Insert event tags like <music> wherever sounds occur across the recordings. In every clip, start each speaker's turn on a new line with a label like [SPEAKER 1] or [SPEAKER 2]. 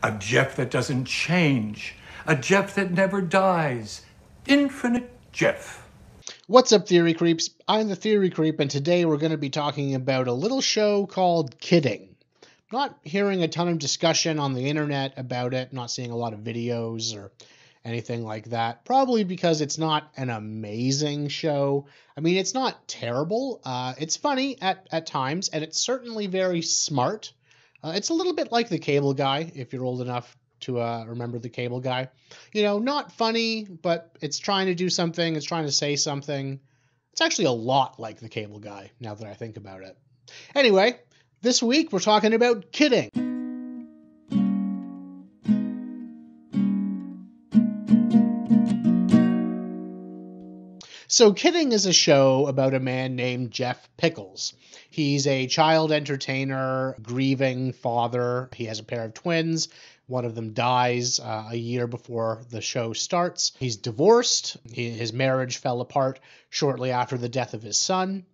[SPEAKER 1] A Jeff that doesn't change. A Jeff that never dies. Infinite Jeff.
[SPEAKER 2] What's up, Theory Creeps? I'm the Theory Creep, and today we're going to be talking about a little show called Kidding. Not hearing a ton of discussion on the internet about it, not seeing a lot of videos or anything like that. Probably because it's not an amazing show. I mean, it's not terrible. Uh, it's funny at, at times, and it's certainly very smart. Uh, it's a little bit like the Cable Guy, if you're old enough to uh, remember the Cable Guy. You know, not funny, but it's trying to do something. It's trying to say something. It's actually a lot like the Cable Guy, now that I think about it. Anyway, this week we're talking about kidding. So, Kidding is a show about a man named Jeff Pickles. He's a child entertainer, grieving father. He has a pair of twins. One of them dies uh, a year before the show starts. He's divorced. He, his marriage fell apart shortly after the death of his son.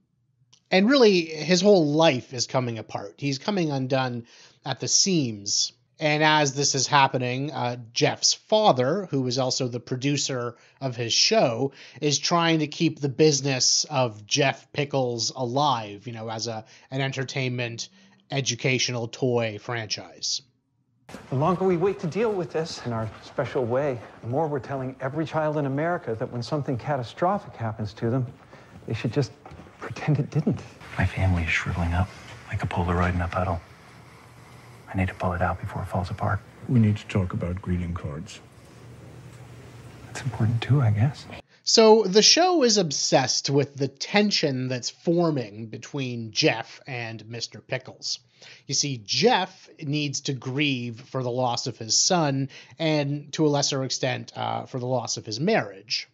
[SPEAKER 2] And really, his whole life is coming apart. He's coming undone at the seams and as this is happening, uh, Jeff's father, who is also the producer of his show, is trying to keep the business of Jeff Pickles alive, you know, as a an entertainment, educational toy franchise.
[SPEAKER 3] The longer we wait to deal with this in our special way, the more we're telling every child in America that when something catastrophic happens to them, they should just pretend it didn't.
[SPEAKER 4] My family is shriveling up like a Polaroid in a puddle. I need to pull it out before it falls apart.
[SPEAKER 5] We need to talk about greeting cards.
[SPEAKER 4] That's important too, I guess.
[SPEAKER 2] So the show is obsessed with the tension that's forming between Jeff and Mr. Pickles. You see, Jeff needs to grieve for the loss of his son and, to a lesser extent, uh, for the loss of his marriage.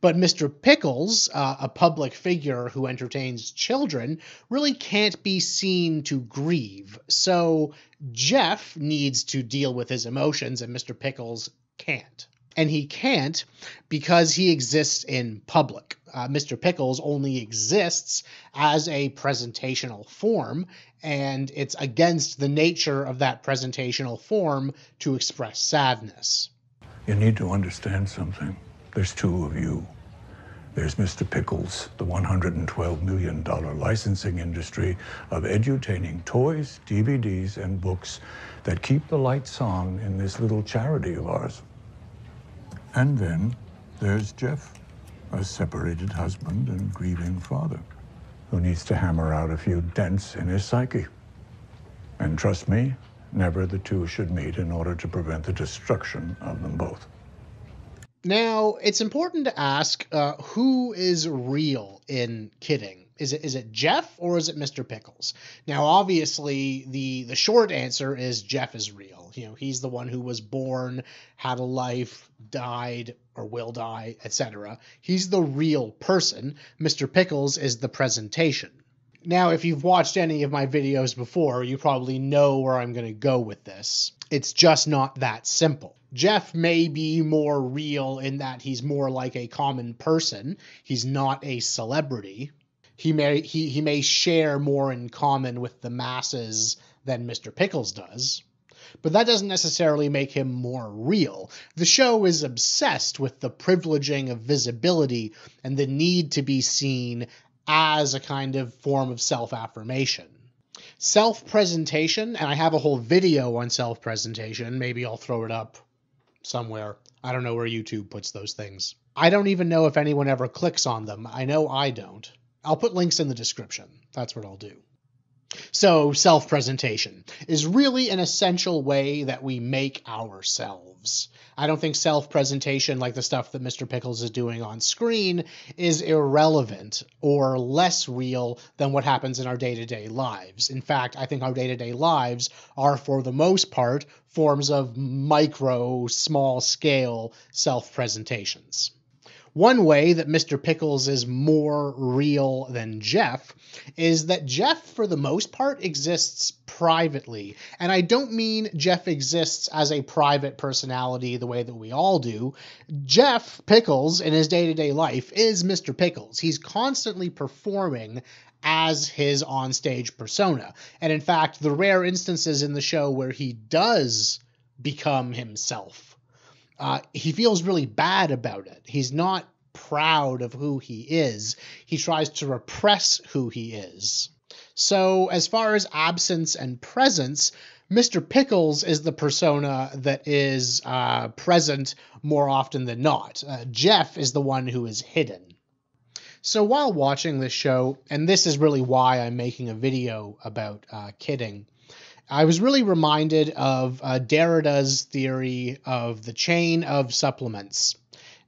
[SPEAKER 2] But Mr. Pickles, uh, a public figure who entertains children, really can't be seen to grieve. So Jeff needs to deal with his emotions, and Mr. Pickles can't. And he can't because he exists in public. Uh, Mr. Pickles only exists as a presentational form, and it's against the nature of that presentational form to express sadness.
[SPEAKER 5] You need to understand something. There's two of you. There's Mr. Pickles, the $112 million licensing industry of edutaining toys, DVDs, and books that keep the lights on in this little charity of ours. And then there's Jeff, a separated husband and grieving father, who needs to hammer out a few dents in his psyche. And trust me, never the two should meet in order to prevent the destruction of them both.
[SPEAKER 2] Now, it's important to ask uh, who is real in kidding. Is it is it Jeff or is it Mr. Pickles? Now, obviously, the the short answer is Jeff is real. You know, he's the one who was born, had a life, died or will die, etc. He's the real person. Mr. Pickles is the presentation. Now, if you've watched any of my videos before, you probably know where I'm going to go with this. It's just not that simple. Jeff may be more real in that he's more like a common person. He's not a celebrity. He may he, he may share more in common with the masses than Mr. Pickles does. But that doesn't necessarily make him more real. The show is obsessed with the privileging of visibility and the need to be seen as a kind of form of self affirmation. Self presentation, and I have a whole video on self presentation. Maybe I'll throw it up somewhere. I don't know where YouTube puts those things. I don't even know if anyone ever clicks on them. I know I don't. I'll put links in the description. That's what I'll do. So, self presentation is really an essential way that we make ourselves. I don't think self presentation, like the stuff that Mr. Pickles is doing on screen, is irrelevant or less real than what happens in our day to day lives. In fact, I think our day to day lives are, for the most part, forms of micro, small scale self presentations. One way that Mr. Pickles is more real than Jeff is that Jeff, for the most part, exists privately. And I don't mean Jeff exists as a private personality the way that we all do. Jeff Pickles, in his day to day life, is Mr. Pickles. He's constantly performing as his onstage persona. And in fact, the rare instances in the show where he does become himself. Uh, he feels really bad about it. He's not proud of who he is. He tries to repress who he is. So, as far as absence and presence, Mr. Pickles is the persona that is uh, present more often than not. Uh, Jeff is the one who is hidden. So while watching this show, and this is really why I'm making a video about uh, kidding, I was really reminded of uh, Derrida's theory of the chain of supplements.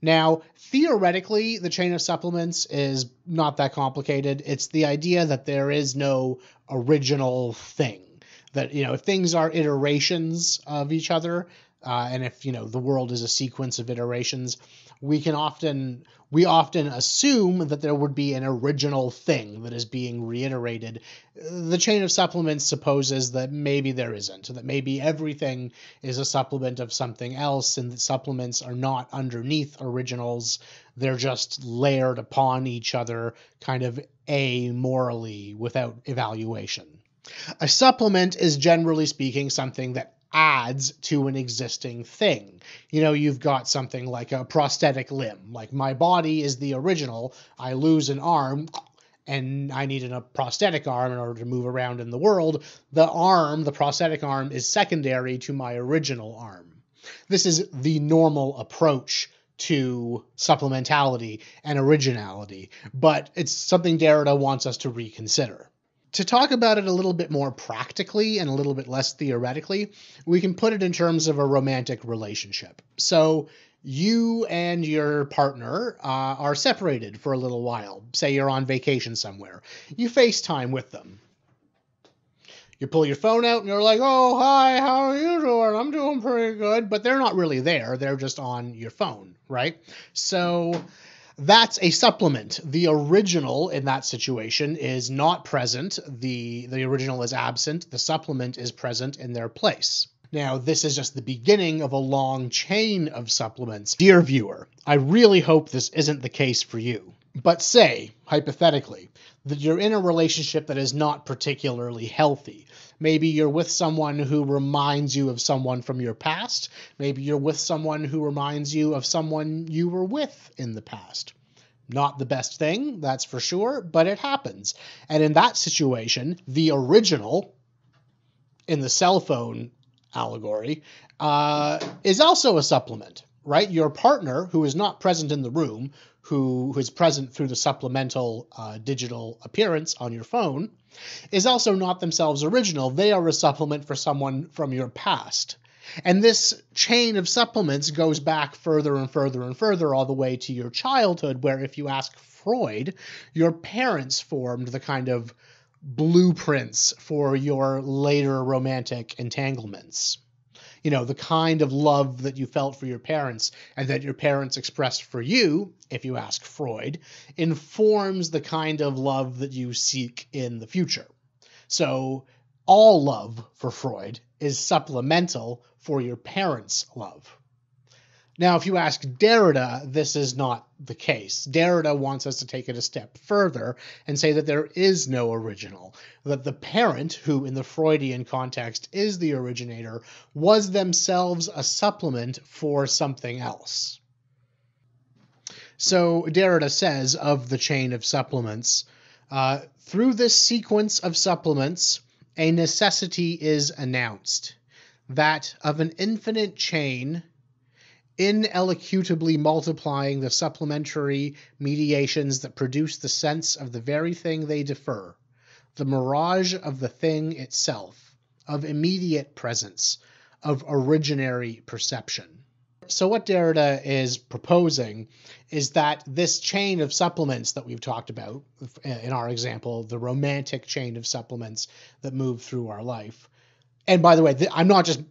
[SPEAKER 2] Now, theoretically, the chain of supplements is not that complicated. It's the idea that there is no original thing. That, you know, if things are iterations of each other, uh, and if, you know, the world is a sequence of iterations, we can often we often assume that there would be an original thing that is being reiterated. The chain of supplements supposes that maybe there isn't, that maybe everything is a supplement of something else, and that supplements are not underneath originals. They're just layered upon each other, kind of amorally, without evaluation. A supplement is generally speaking something that adds to an existing thing. You know, you've got something like a prosthetic limb, like my body is the original, I lose an arm. And I need a prosthetic arm in order to move around in the world. The arm, the prosthetic arm, is secondary to my original arm. This is the normal approach to supplementality and originality, but it's something Derrida wants us to reconsider to talk about it a little bit more practically and a little bit less theoretically, we can put it in terms of a romantic relationship. So, you and your partner uh, are separated for a little while. Say you're on vacation somewhere. You FaceTime with them. You pull your phone out and you're like, oh, hi, how are you doing? I'm doing pretty good. But they're not really there. They're just on your phone, right? So that's a supplement. The original in that situation is not present. The the original is absent. The supplement is present in their place. Now, this is just the beginning of a long chain of supplements. Dear viewer, I really hope this isn't the case for you. But say, hypothetically, that you're in a relationship that is not particularly healthy. Maybe you're with someone who reminds you of someone from your past. Maybe you're with someone who reminds you of someone you were with in the past. Not the best thing, that's for sure, but it happens. And in that situation, the original in the cell phone allegory uh, is also a supplement, right? Your partner, who is not present in the room, who, who is present through the supplemental uh, digital appearance on your phone, is also not themselves original. They are a supplement for someone from your past. And this chain of supplements goes back further and further and further, all the way to your childhood, where if you ask Freud, your parents formed the kind of blueprints for your later romantic entanglements. You know, the kind of love that you felt for your parents and that your parents expressed for you, if you ask Freud, informs the kind of love that you seek in the future. So, all love for Freud is supplemental for your parents' love. Now, if you ask Derrida, this is not the case. Derrida wants us to take it a step further and say that there is no original, that the parent, who in the Freudian context is the originator, was themselves a supplement for something else. So Derrida says of the chain of supplements, uh, through this sequence of supplements, a necessity is announced that of an infinite chain inelocutably multiplying the supplementary mediations that produce the sense of the very thing they defer, the mirage of the thing itself, of immediate presence, of originary perception. So, what Derrida is proposing is that this chain of supplements that we've talked about, in our example, the romantic chain of supplements that move through our life, and by the way, I'm not just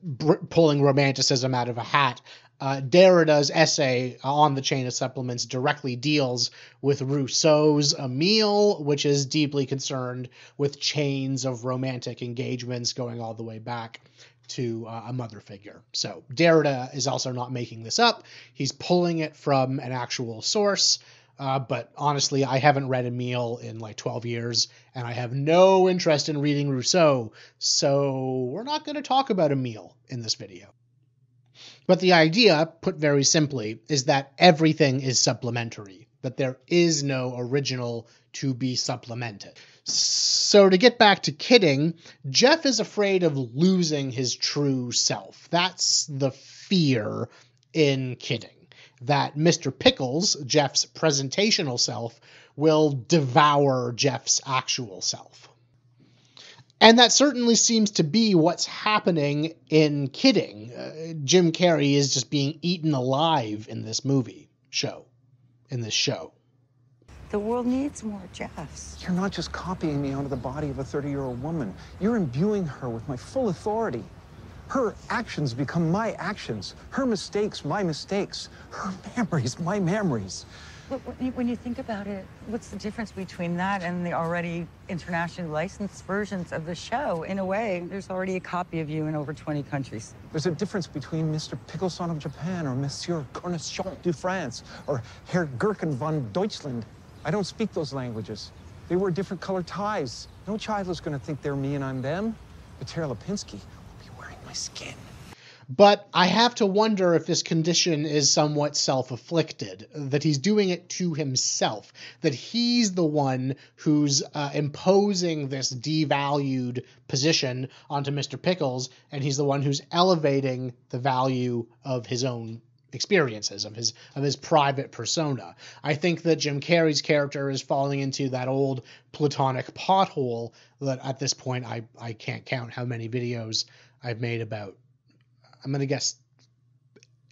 [SPEAKER 2] pulling romanticism out of a hat. Uh, Derrida's essay on the chain of supplements directly deals with Rousseau's Emile, which is deeply concerned with chains of romantic engagements going all the way back to uh, a mother figure. So Derrida is also not making this up. He's pulling it from an actual source. Uh, but honestly, I haven't read Emile in like 12 years, and I have no interest in reading Rousseau, so we're not going to talk about Emile in this video. But the idea, put very simply, is that everything is supplementary, that there is no original to be supplemented. So, to get back to kidding, Jeff is afraid of losing his true self. That's the fear in kidding. That Mr. Pickles, Jeff's presentational self, will devour Jeff's actual self. And that certainly seems to be what's happening in Kidding. Uh, Jim Carrey is just being eaten alive in this movie show, in this show.
[SPEAKER 6] The world needs more Jeffs.
[SPEAKER 3] You're not just copying me onto the body of a 30 year old woman, you're imbuing her with my full authority. Her actions become my actions, her mistakes, my mistakes, her memories, my memories.
[SPEAKER 6] But when you, think about it, what's the difference between that and the already internationally licensed versions of the show? In a way, there's already a copy of you in over 20 countries.
[SPEAKER 3] There's a difference between Mr. Pickleson of Japan or Monsieur Cornichon du France or Herr Gherkin von Deutschland. I don't speak those languages. They wear different colored ties. No child is going to think they're me and I'm them. But Tara Lipinski will be wearing my skin.
[SPEAKER 2] But I have to wonder if this condition is somewhat self afflicted, that he's doing it to himself, that he's the one who's uh, imposing this devalued position onto Mr. Pickles, and he's the one who's elevating the value of his own experiences of his of his private persona. I think that Jim Carrey's character is falling into that old platonic pothole that at this point I I can't count how many videos I've made about I'm going to guess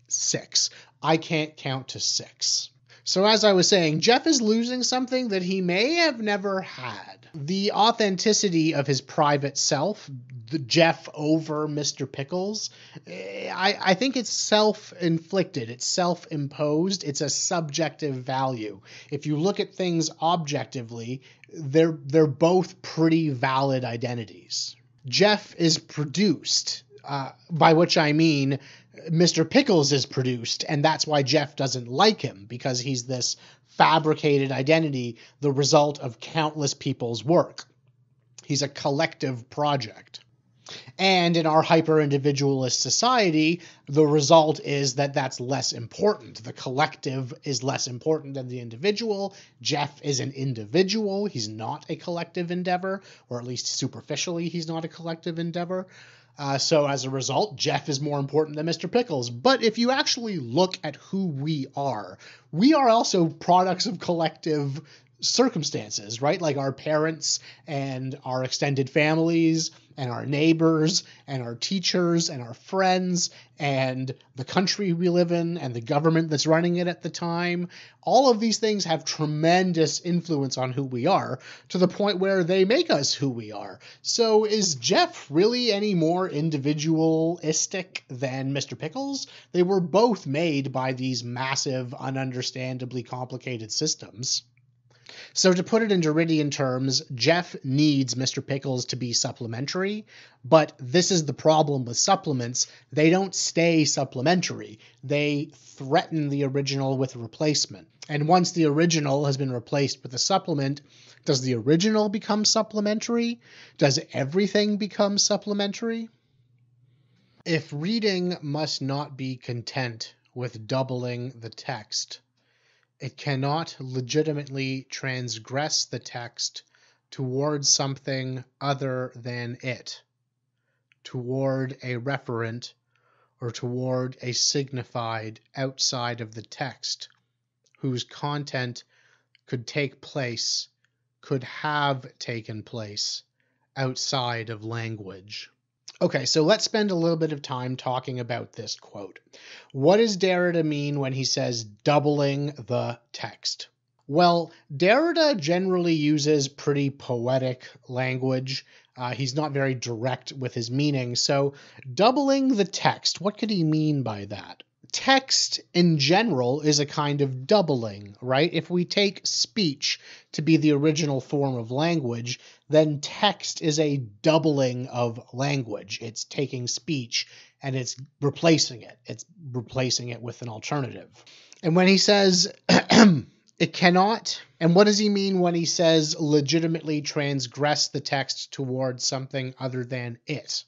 [SPEAKER 2] six. I can't count to six. So, as I was saying, Jeff is losing something that he may have never had. The authenticity of his private self, the Jeff over Mr. Pickles, eh, I, I think it's self inflicted, it's self imposed, it's a subjective value. If you look at things objectively, they're, they're both pretty valid identities. Jeff is produced uh, by which I mean Mr. Pickles is produced, and that's why Jeff doesn't like him because he's this fabricated identity, the result of countless people's work. He's a collective project. And in our hyper individualist society, the result is that that's less important. The collective is less important than the individual. Jeff is an individual. He's not a collective endeavor, or at least superficially, he's not a collective endeavor. Uh, so as a result, Jeff is more important than Mr. Pickles. But if you actually look at who we are, we are also products of collective circumstances, right? Like our parents and our extended families and our neighbors and our teachers and our friends and the country we live in and the government that's running it at the time. All of these things have tremendous influence on who we are to the point where they make us who we are. So is Jeff really any more individualistic than Mr. Pickles? They were both made by these massive, ununderstandably complicated systems. So, to put it in Derridean terms, Jeff needs Mr. Pickles to be supplementary, but this is the problem with supplements. They don't stay supplementary, they threaten the original with replacement. And once the original has been replaced with a supplement, does the original become supplementary? Does everything become supplementary? If reading must not be content with doubling the text, it cannot legitimately transgress the text towards something other than it, toward a referent, or toward a signified outside of the text, whose content could take place, could have taken place outside of language. Okay, so let's spend a little bit of time talking about this quote. What does Derrida mean when he says doubling the text? Well, Derrida generally uses pretty poetic language. Uh, he's not very direct with his meaning. So, doubling the text, what could he mean by that? Text in general is a kind of doubling, right? If we take speech to be the original form of language, then text is a doubling of language. It's taking speech and it's replacing it. It's replacing it with an alternative. And when he says <clears throat> it cannot, and what does he mean when he says legitimately transgress the text towards something other than it?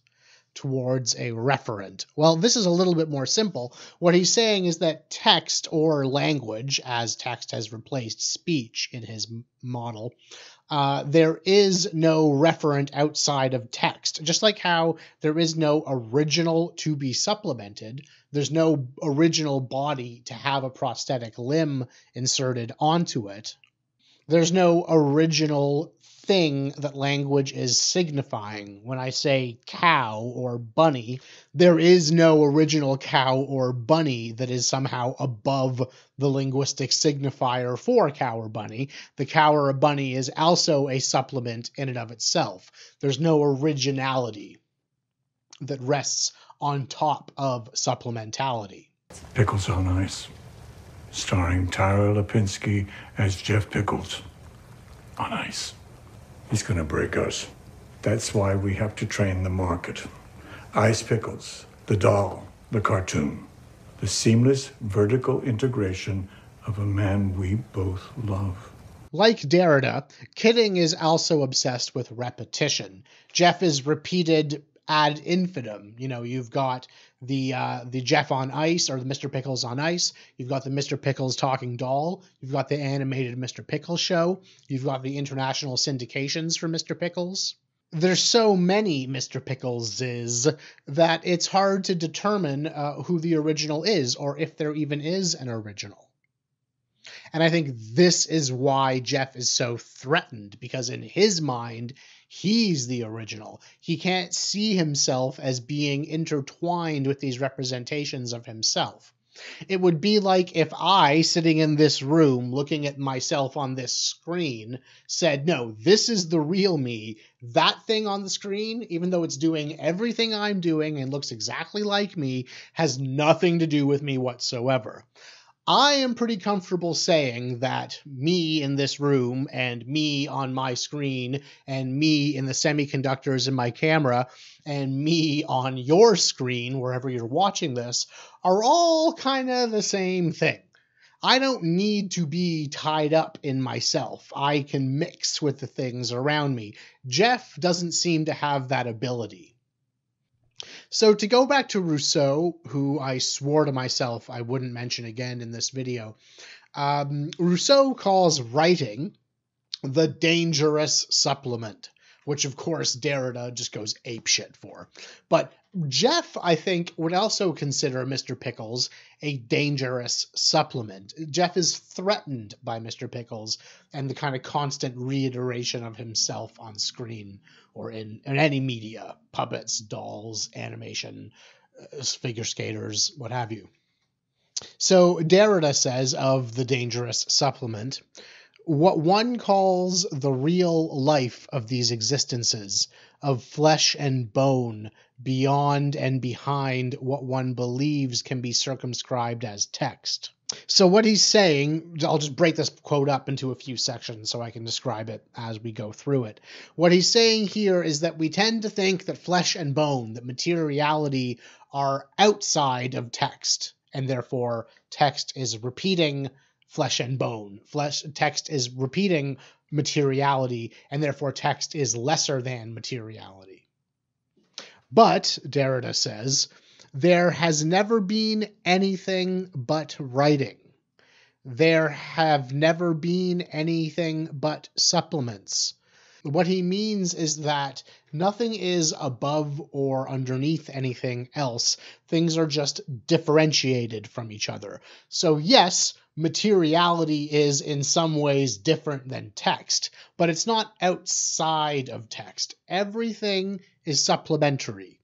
[SPEAKER 2] Towards a referent. Well, this is a little bit more simple. What he's saying is that text or language, as text has replaced speech in his model, uh, there is no referent outside of text. Just like how there is no original to be supplemented, there's no original body to have a prosthetic limb inserted onto it. There's no original thing that language is signifying. When I say cow or bunny, there is no original cow or bunny that is somehow above the linguistic signifier for cow or bunny. The cow or bunny is also a supplement in and of itself. There's no originality that rests on top of supplementality.
[SPEAKER 5] Pickles on Ice, starring Tara Lipinski as Jeff Pickles on ice. He's going to break us. That's why we have to train the market. Ice Pickles, the doll, the cartoon, the seamless vertical integration of a man we both love.
[SPEAKER 2] Like Derrida, Kidding is also obsessed with repetition. Jeff is repeated ad infinitum. You know, you've got the uh, the Jeff on Ice or the Mr. Pickles on Ice. You've got the Mr. Pickles talking doll. You've got the animated Mr. Pickles show. You've got the international syndications for Mr. Pickles. There's so many Mr. Pickleses that it's hard to determine uh, who the original is or if there even is an original. And I think this is why Jeff is so threatened because in his mind, he's the original. He can't see himself as being intertwined with these representations of himself. It would be like if I, sitting in this room looking at myself on this screen, said, No, this is the real me. That thing on the screen, even though it's doing everything I'm doing and looks exactly like me, has nothing to do with me whatsoever. I am pretty comfortable saying that me in this room and me on my screen and me in the semiconductors in my camera and me on your screen, wherever you're watching this, are all kind of the same thing. I don't need to be tied up in myself. I can mix with the things around me. Jeff doesn't seem to have that ability. So to go back to Rousseau, who I swore to myself I wouldn't mention again in this video, um, Rousseau calls writing the dangerous supplement, which of course Derrida just goes apeshit for. But Jeff, I think, would also consider Mr. Pickles a dangerous supplement. Jeff is threatened by Mr. Pickles and the kind of constant reiteration of himself on screen or in, in any media puppets, dolls, animation, uh, figure skaters, what have you. So Derrida says of the dangerous supplement what one calls the real life of these existences, of flesh and bone, beyond and behind what one believes can be circumscribed as text. So, what he's saying, I'll just break this quote up into a few sections so I can describe it as we go through it. What he's saying here is that we tend to think that flesh and bone, that materiality, are outside of text, and therefore text is repeating flesh and bone. Flesh text is repeating materiality, and therefore text is lesser than materiality. But, Derrida says, there has never been anything but writing. There have never been anything but supplements. What he means is that nothing is above or underneath anything else. Things are just differentiated from each other. So, yes, materiality is in some ways different than text, but it's not outside of text. Everything is supplementary,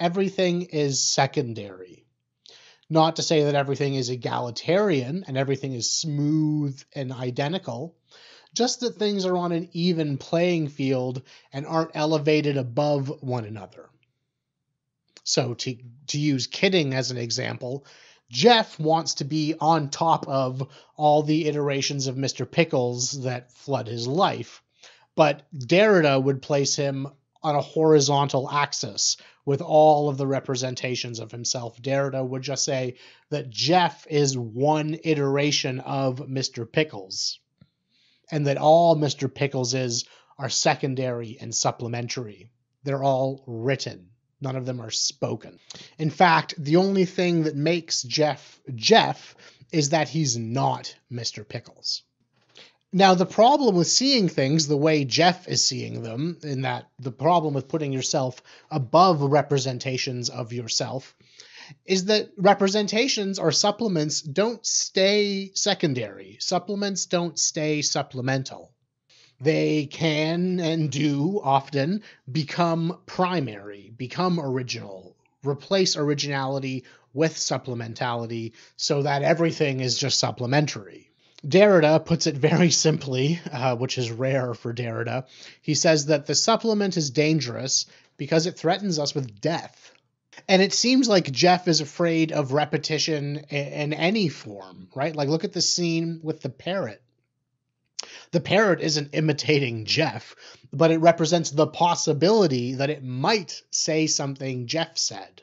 [SPEAKER 2] everything is secondary. Not to say that everything is egalitarian and everything is smooth and identical, just that things are on an even playing field and aren't elevated above one another. So, to, to use kidding as an example, Jeff wants to be on top of all the iterations of Mr. Pickles that flood his life. But Derrida would place him on a horizontal axis with all of the representations of himself. Derrida would just say that Jeff is one iteration of Mr. Pickles, and that all Mr. Pickles is are secondary and supplementary. They're all written. None of them are spoken. In fact, the only thing that makes Jeff Jeff is that he's not Mr. Pickles. Now, the problem with seeing things the way Jeff is seeing them, in that the problem with putting yourself above representations of yourself, is that representations or supplements don't stay secondary. Supplements don't stay supplemental. They can and do often become primary, become original, replace originality with supplementality so that everything is just supplementary. Derrida puts it very simply, uh, which is rare for Derrida. He says that the supplement is dangerous because it threatens us with death. And it seems like Jeff is afraid of repetition in any form, right? Like, look at the scene with the parrot. The parrot isn't imitating Jeff, but it represents the possibility that it might say something Jeff said,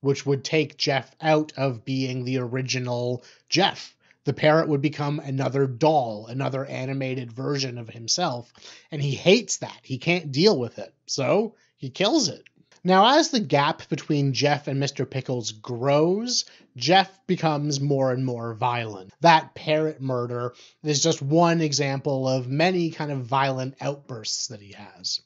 [SPEAKER 2] which would take Jeff out of being the original Jeff the parrot would become another doll, another animated version of himself. And he hates that. He can't deal with it. So he kills it. Now, as the gap between Jeff and Mr. Pickles grows, Jeff becomes more and more violent. That parrot murder is just one example of many kind of violent outbursts that he has.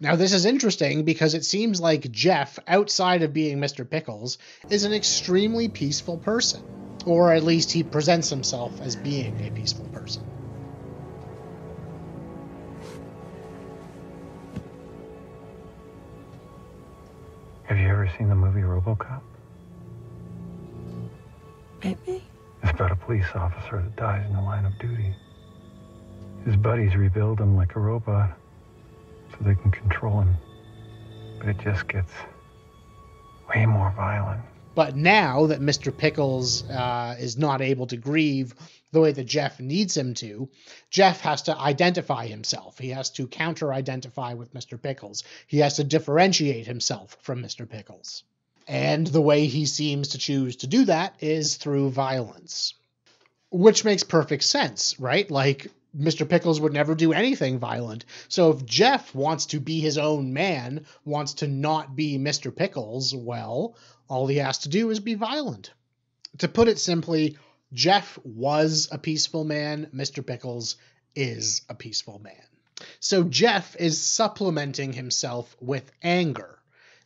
[SPEAKER 2] Now, this is interesting because it seems like Jeff, outside of being Mr. Pickles, is an extremely peaceful person or at least he presents himself as being a peaceful person.
[SPEAKER 4] Have you ever seen the movie Robocop?
[SPEAKER 6] Maybe.
[SPEAKER 4] It's about a police officer that dies in the line of duty. His buddies rebuild him like a robot so they can control him. But it just gets way more violent.
[SPEAKER 2] But now that Mr. Pickles uh, is not able to grieve the way that Jeff needs him to, Jeff has to identify himself. He has to counter identify with Mr. Pickles. He has to differentiate himself from Mr. Pickles. And the way he seems to choose to do that is through violence. Which makes perfect sense, right? Like, Mr. Pickles would never do anything violent. So if Jeff wants to be his own man, wants to not be Mr. Pickles, well, all he has to do is be violent. To put it simply, Jeff was a peaceful man, Mr. Pickles is a peaceful man. So Jeff is supplementing himself with anger.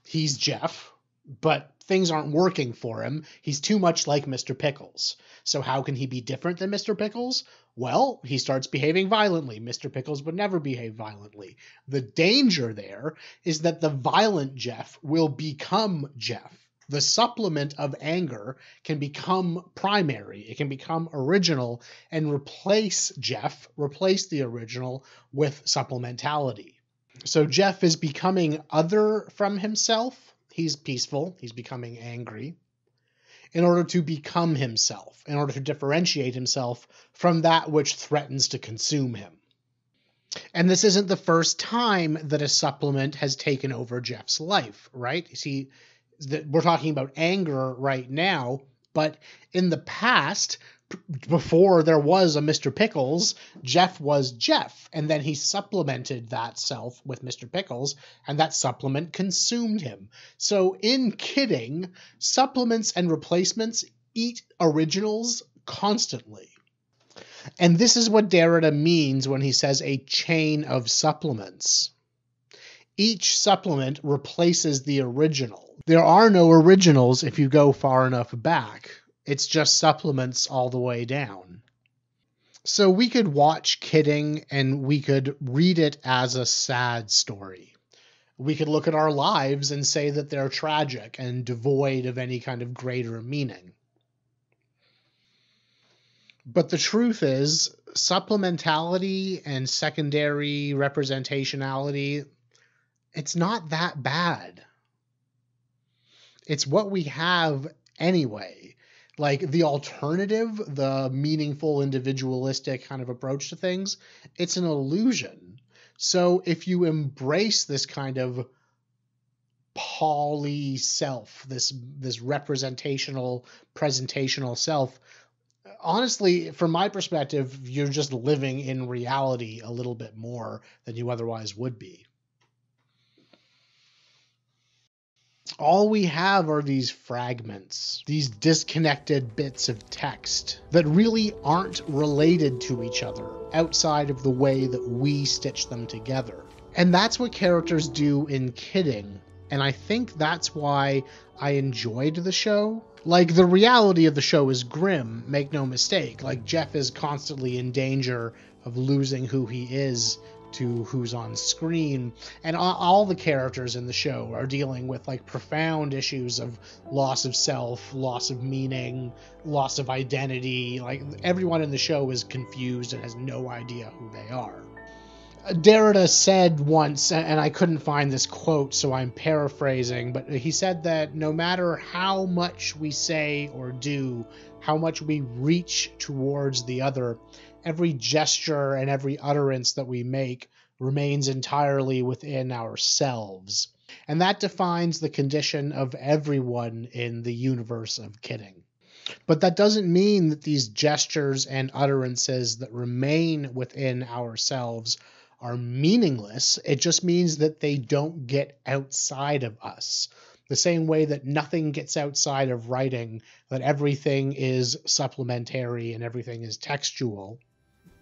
[SPEAKER 2] He's Jeff, but things aren't working for him. He's too much like Mr. Pickles. So how can he be different than Mr. Pickles? Well, he starts behaving violently. Mr. Pickles would never behave violently. The danger there is that the violent Jeff will become Jeff the supplement of anger can become primary. It can become original and replace Jeff, replace the original with supplementality. So Jeff is becoming other from himself. He's peaceful, he's becoming angry in order to become himself, in order to differentiate himself from that which threatens to consume him. And this isn't the first time that a supplement has taken over Jeff's life, right? See, that we're talking about anger right now, but in the past, before there was a Mr. Pickles, Jeff was Jeff, and then he supplemented that self with Mr. Pickles, and that supplement consumed him. So, in kidding, supplements and replacements eat originals constantly. And this is what Derrida means when he says a chain of supplements. Each supplement replaces the original there are no originals if you go far enough back. It's just supplements all the way down. So we could watch Kidding and we could read it as a sad story. We could look at our lives and say that they're tragic and devoid of any kind of greater meaning. But the truth is, supplementality and secondary representationality, it's not that bad it's what we have anyway. Like the alternative, the meaningful, individualistic kind of approach to things, it's an illusion. So if you embrace this kind of poly self, this this representational, presentational self, honestly, from my perspective, you're just living in reality a little bit more than you otherwise would be. All we have are these fragments, these disconnected bits of text that really aren't related to each other outside of the way that we stitch them together. And that's what characters do in Kidding. And I think that's why I enjoyed the show. Like, the reality of the show is grim, make no mistake. Like, Jeff is constantly in danger of losing who he is to who's on screen. And all, the characters in the show are dealing with like profound issues of loss of self loss of meaning loss of identity. Like everyone in the show is confused and has no idea who they are. Uh, Derrida said once, and I couldn't find this quote, so I'm paraphrasing, but he said that no matter how much we say or do, how much we reach towards the other, every gesture and every utterance that we make remains entirely within ourselves. And that defines the condition of everyone in the universe of kidding. But that doesn't mean that these gestures and utterances that remain within ourselves are meaningless. It just means that they don't get outside of us. The same way that nothing gets outside of writing, that everything is supplementary and everything is textual.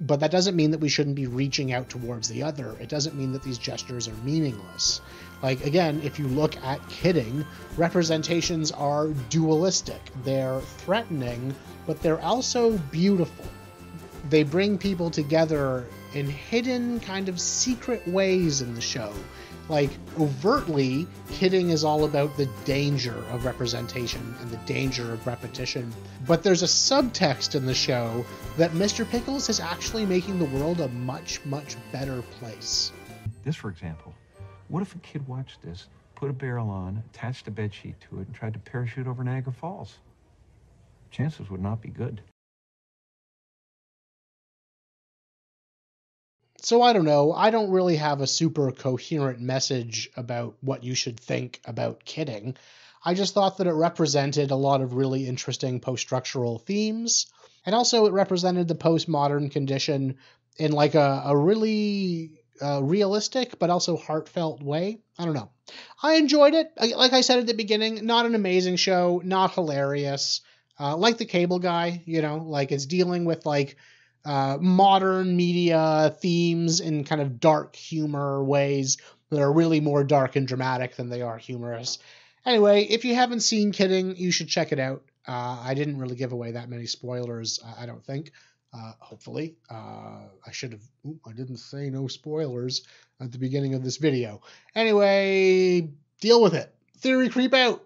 [SPEAKER 2] But that doesn't mean that we shouldn't be reaching out towards the other. It doesn't mean that these gestures are meaningless. Like, again, if you look at kidding, representations are dualistic. They're threatening, but they're also beautiful. They bring people together in hidden, kind of secret ways in the show. Like, overtly, Kidding is all about the danger of representation and the danger of repetition. But there's a subtext in the show that Mr. Pickles is actually making the world a much, much better place.
[SPEAKER 3] This, for example, what if a kid watched this, put a barrel on, attached a bedsheet to it, and tried to parachute over Niagara Falls? Chances would not be good.
[SPEAKER 2] So I don't know. I don't really have a super coherent message about what you should think about kidding. I just thought that it represented a lot of really interesting post structural themes. And also, it represented the postmodern condition in like a, a really uh, realistic but also heartfelt way. I don't know. I enjoyed it. Like I said at the beginning, not an amazing show, not hilarious. Uh, like the cable guy, you know, like it's dealing with like uh, modern media themes in kind of dark humor ways that are really more dark and dramatic than they are humorous. Anyway, if you haven't seen Kidding, you should check it out. Uh, I didn't really give away that many spoilers, I don't think. Uh, hopefully, uh, I should have. I didn't say no spoilers at the beginning of this video. Anyway, deal with it. Theory creep out.